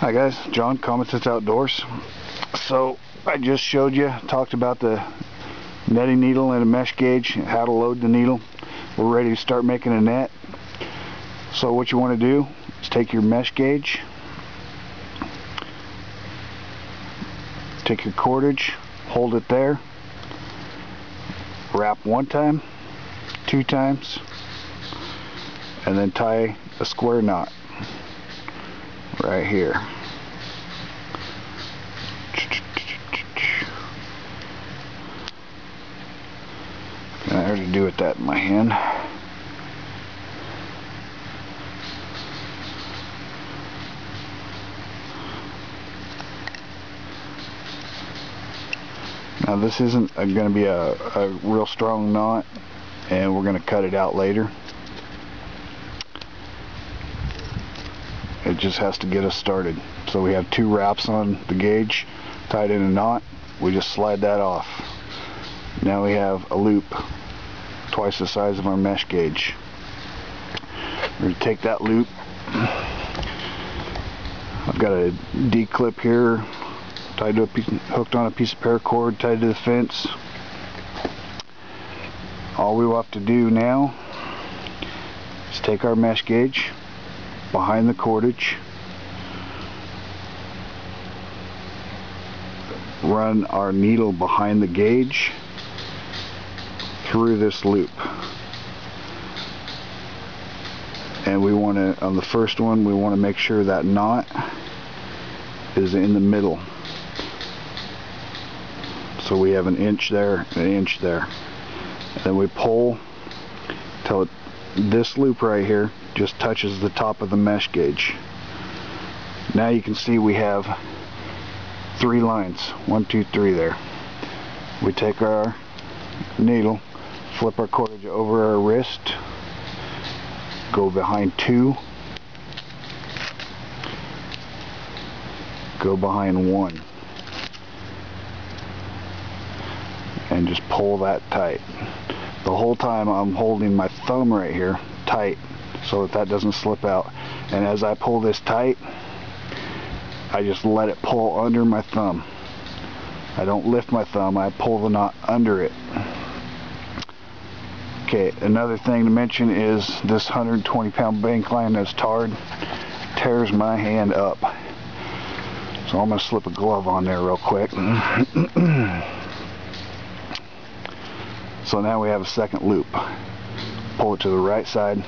Hi guys, John, Sense Outdoors. So I just showed you, talked about the netting needle and a mesh gauge, how to load the needle. We're ready to start making a net. So what you want to do is take your mesh gauge, take your cordage, hold it there, wrap one time, two times, and then tie a square knot right here. I already do with that in my hand. Now this isn't going to be a, a real strong knot and we're going to cut it out later. It just has to get us started. So we have two wraps on the gauge tied in a knot. We just slide that off. Now we have a loop twice the size of our mesh gauge. We're going to take that loop. I've got a D clip here tied to a piece, hooked on a piece of paracord tied to the fence. All we will have to do now is take our mesh gauge behind the cordage run our needle behind the gauge through this loop. And we want to on the first one we want to make sure that knot is in the middle. So we have an inch there an inch there. And then we pull till it, this loop right here just touches the top of the mesh gauge. Now you can see we have three lines. One, two, three there. We take our needle, flip our cordage over our wrist, go behind two, go behind one. And just pull that tight. The whole time I'm holding my thumb right here tight so that that doesn't slip out. And as I pull this tight, I just let it pull under my thumb. I don't lift my thumb, I pull the knot under it. Okay, another thing to mention is this 120 pound bank line that's tarred tears my hand up. So I'm to slip a glove on there real quick. so now we have a second loop. Pull it to the right side,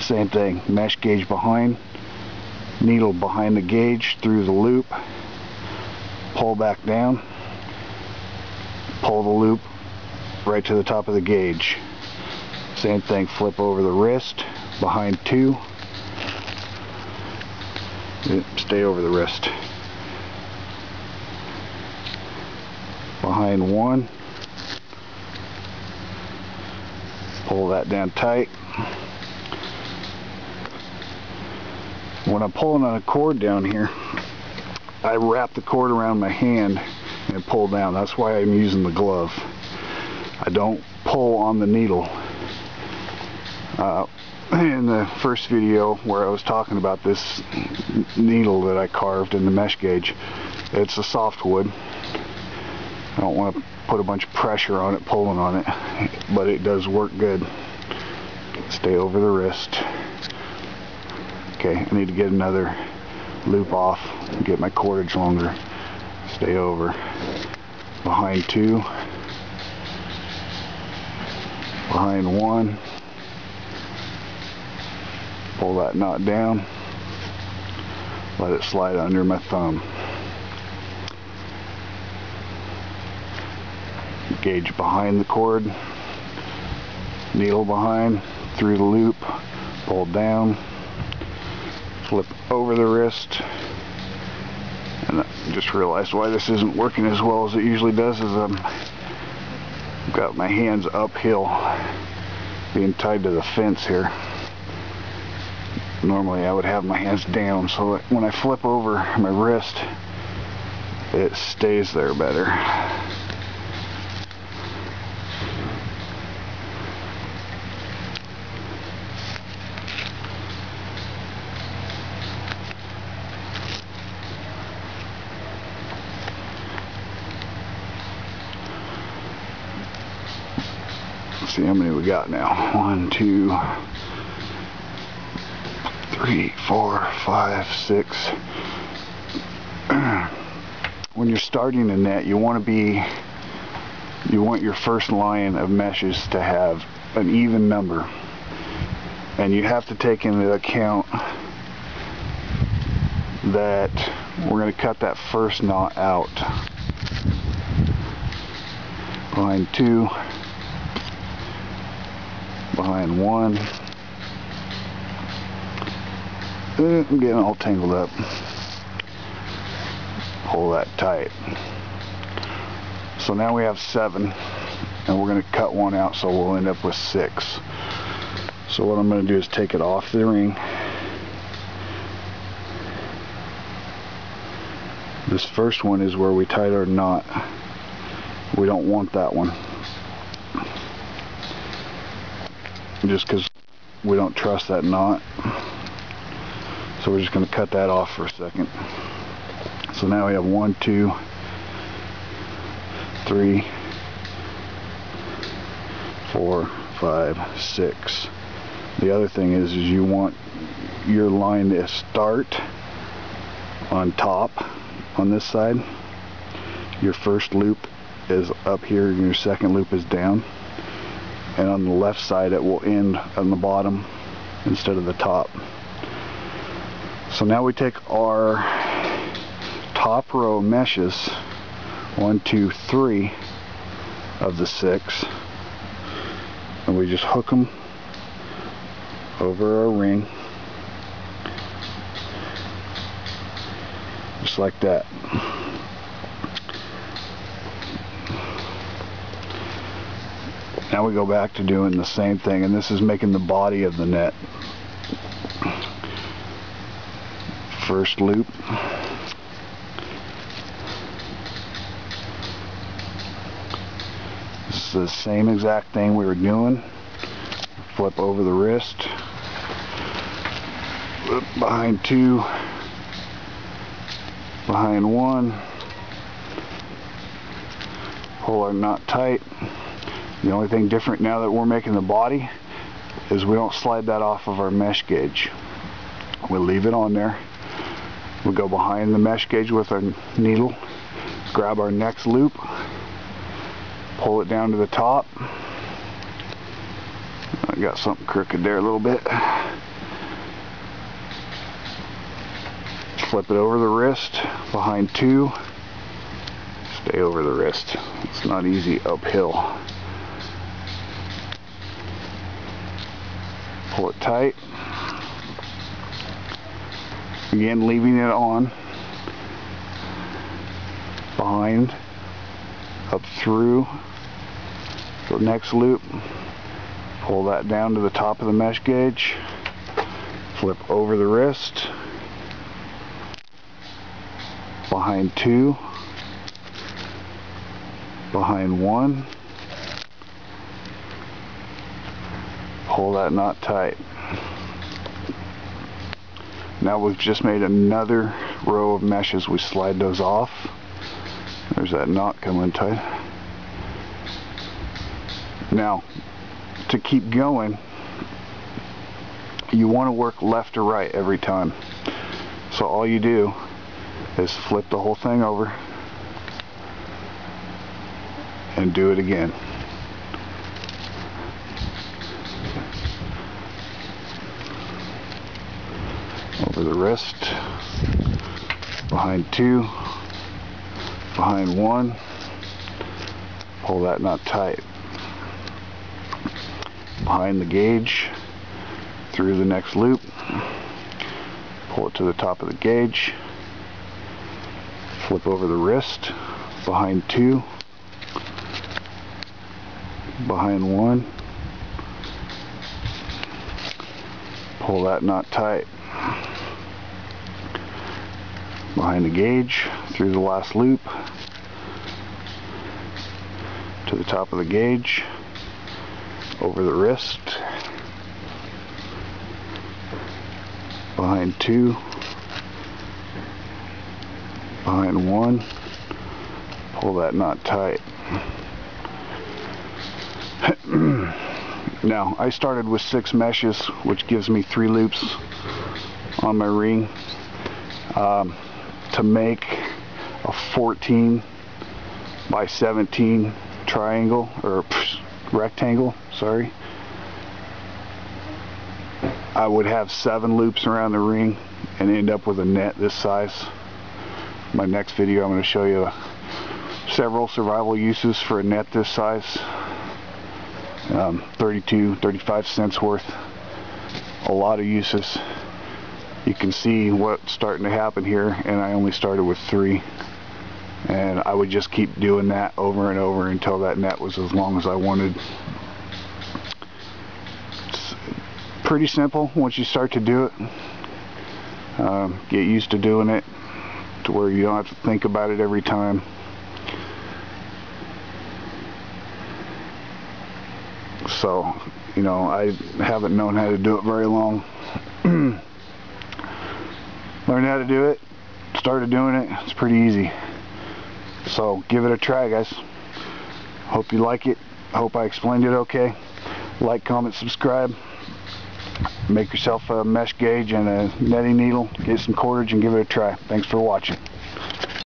same thing, mesh gauge behind, needle behind the gauge through the loop, pull back down, pull the loop right to the top of the gauge. Same thing, flip over the wrist, behind two, stay over the wrist. Behind one, pull that down tight. when I'm pulling on a cord down here, I wrap the cord around my hand and pull down. That's why I'm using the glove. I don't pull on the needle. Uh, in the first video where I was talking about this needle that I carved in the mesh gauge, it's a softwood. I don't want to put a bunch of pressure on it, pulling on it, but it does work good. Stay over the wrist. Okay, I need to get another loop off and get my cordage longer. Stay over. Behind two. Behind one. Pull that knot down. Let it slide under my thumb. Gauge behind the cord. Needle behind. Through the loop. Pull down flip over the wrist and I just realized why this isn't working as well as it usually does is um, I've got my hands uphill being tied to the fence here normally I would have my hands down so when I flip over my wrist it stays there better see how many we got now. One, two, three, four, five, six. when you're starting a net, you want to be, you want your first line of meshes to have an even number. And you have to take into account that we're going to cut that first knot out. Behind two, behind one. Uh, I'm getting all tangled up. Pull that tight. So now we have seven, and we're going to cut one out, so we'll end up with six. So what I'm going to do is take it off the ring. This first one is where we tied our knot. We don't want that one. Just because we don't trust that knot. So we're just going to cut that off for a second. So now we have one, two, three, four, five, six. The other thing is, is you want your line to start on top on this side. Your first loop is up here and your second loop is down. And on the left side it will end on the bottom instead of the top. So now we take our top row meshes, one, two, three of the six, and we just hook them over our ring just like that now we go back to doing the same thing and this is making the body of the net. First loop. This is the same exact thing we were doing. Flip over the wrist. Behind two, behind one, pull our knot tight. The only thing different now that we're making the body is we don't slide that off of our mesh gauge. We'll leave it on there. We'll go behind the mesh gauge with our needle, grab our next loop, pull it down to the top. I got something crooked there a little bit. flip it over the wrist, behind two, stay over the wrist. It's not easy uphill. Pull it tight. Again, leaving it on, behind, up through the next loop, pull that down to the top of the mesh gauge, flip over the wrist, behind two, behind one, pull that knot tight. Now we've just made another row of meshes. We slide those off. There's that knot coming tight. Now, to keep going, you want to work left or right every time. So all you do is flip the whole thing over and do it again. Over the wrist, behind two, behind one, pull that knot tight. Behind the gauge, through the next loop, pull it to the top of the gauge, flip over the wrist, behind two, behind one, pull that knot tight, behind the gauge, through the last loop, to the top of the gauge, over the wrist, behind two, behind one, pull that knot tight. now I started with six meshes which gives me three loops on my ring um, to make a 14 by 17 triangle or rectangle sorry. I would have seven loops around the ring and end up with a net this size. My next video I'm going to show you several survival uses for a net this size. Um, 32 35 cents worth. A lot of uses you can see what's starting to happen here and I only started with three. And I would just keep doing that over and over until that net was as long as I wanted. It's pretty simple once you start to do it. Um, get used to doing it to where you don't have to think about it every time. So you know I haven't known how to do it very long learned how to do it started doing it it's pretty easy. So give it a try guys. Hope you like it. Hope I explained it okay. Like comment subscribe. Make yourself a mesh gauge and a netting needle. Get some cordage and give it a try. Thanks for watching